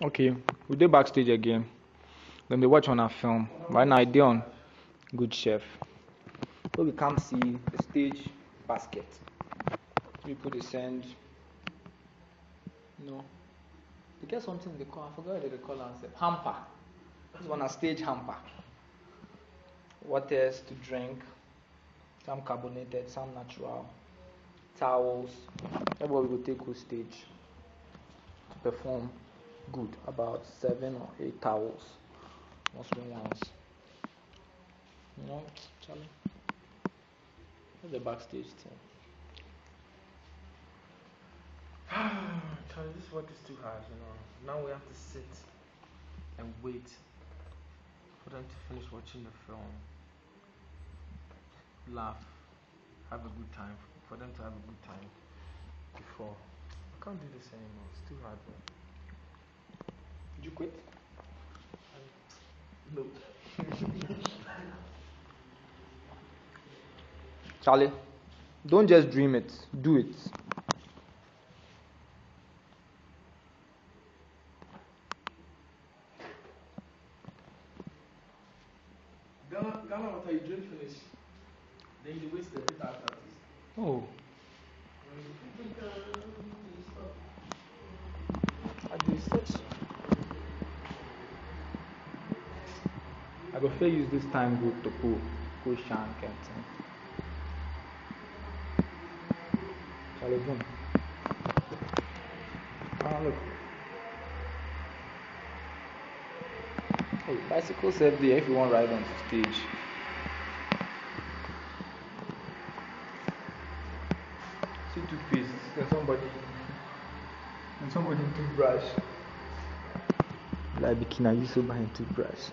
Okay, we did backstage again. Then they watch on our film. Right now, I did on Good Chef. So we come see the stage basket. we put send, sand no they get something they call, I forgot what they call it, hamper. This one a stage hamper. what else to drink, some carbonated, some natural, towels. Everybody will take go stage to perform good. About seven or eight towels. Most ones. You know, Charlie. The backstage thing. Charlie, this work is too hard, you know. Now we have to sit and wait for them to finish watching the film, laugh, have a good time, for them to have a good time before. I can't do this anymore. It's too hard. Did you quit? No. Charlie, don't just dream it, do it. Ghana, Ghana water, you drink finish. Then you waste the bit after this. Oh, I do research. I go fair use this time go to go go shank and thing. Look. Hey, bicycle safe there if you want ride on stage. See toothpaste, and somebody and somebody toothbrush. Like bikini, I used to buy a toothbrush.